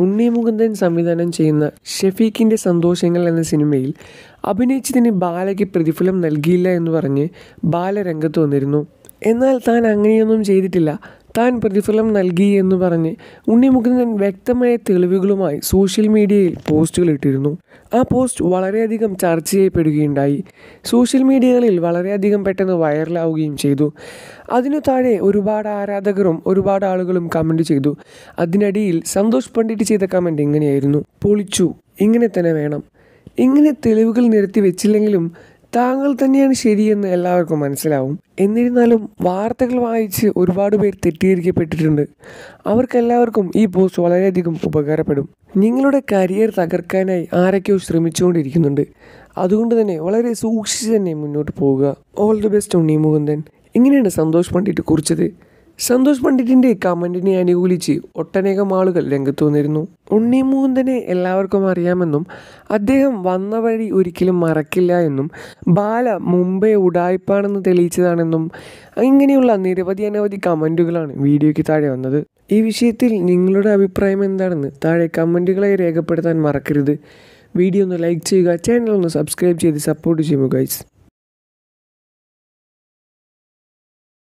ഉണ്ണി മുകുന്ദൻ സംവിധാനം ചെയ്യുന്ന ഷെഫീഖിന്റെ സന്തോഷങ്ങൾ എന്ന സിനിമയിൽ അഭിനയിച്ചതിന് ബാലയ്ക്ക് പ്രതിഫലം നൽകിയില്ല എന്ന് പറഞ്ഞ് ബാല രംഗത്ത് വന്നിരുന്നു. എന്നാൽ താൻ അങ്ങനെയൊന്നും ചെയ്തിട്ടില്ല. താൻ പ്രതിഫലം നൽകി എന്ന് പറഞ്ഞ് ഉണ്ണി മുകുന്ദൻ വ്യക്തമായ തെളിവുകളുമായി സോഷ്യൽ മീഡിയയിൽ പോസ്റ്റുകൾ ഇട്ടിരുന്നു. ആ പോസ്റ്റ് വളരെയധികം ചർച്ച ചെയ്യപ്പെടുകയുണ്ടായി. സോഷ്യൽ മീഡിയകളിൽ വളരെയധികം പെട്ടെന്ന് വൈറലാവുകയും ചെയ്തു. അതിനു താഴെ ഒരുപാട് ആരാധകരും ഒരുപാട് ആളുകളും കമന്റ് ചെയ്തു. അതിനിടയിൽ സന്തോഷ് പണ്ഡിറ്റ് ചെയ്ത കമന്റ് ഇങ്ങനെയായിരുന്നു. പൊളിച്ചു. ഇങ്ങനെ തന്നെ വേണം. ഇങ്ങനെ തെളിവുകൾ നിരത്തി വെച്ചില്ലെങ്കിലും താങ്കൾ തന്നെയാണ് ശരിയെന്ന് എല്ലാവർക്കും മനസ്സിലാവും. എന്നിരുന്നാലും വാർത്തകൾ വായിച്ച് ഒരുപാട് പേർ തെറ്റിദ്ധരിക്കപ്പെട്ടിട്ടുണ്ട്. അവർക്കെല്ലാവർക്കും ഈ പോസ്റ്റ് വളരെയധികം ഉപകാരപ്പെടും. നിങ്ങളുടെ കരിയർ തകർക്കാനായി ആരൊക്കെയോ ശ്രമിച്ചുകൊണ്ടിരിക്കുന്നുണ്ട്. അതുകൊണ്ട് തന്നെ വളരെ സൂക്ഷിച്ച് തന്നെ മുന്നോട്ട് പോവുക. All the best Unni Mukundan. ഇങ്ങനെയാണ് സന്തോഷ് പണ്ഡിറ്റ് കുറിച്ചത്? സന്തോഷ് പണ്ഡിറ്റിന്റെ കമന്റിനെ അനുകൂലിച്ച് ഒട്ടനേകം ആളുകൾ രംഗത്ത് വന്നിരുന്നു. ഉണ്ണി എല്ലാവർക്കും അറിയാമെന്നും അദ്ദേഹം വന്ന വഴി ഒരിക്കലും മറക്കില്ല എന്നും ബാല മുംബൈ ഉടായ്പാണെന്ന് തെളിയിച്ചതാണെന്നും ഇങ്ങനെയുള്ള നിരവധി അനവധി കമന്റുകളാണ് വീഡിയോയ്ക്ക് താഴെ വന്നത്. ഈ വിഷയത്തിൽ നിങ്ങളുടെ അഭിപ്രായം എന്താണെന്ന് താഴെ കമന്റുകളായി രേഖപ്പെടുത്താൻ മറക്കരുത്. വീഡിയോ ഒന്ന് ലൈക്ക് ചെയ്യുക ചാനൽ ഒന്ന് സബ്സ്ക്രൈബ് ചെയ്ത് സപ്പോർട്ട് ചെയ്യുക ഗൈസ്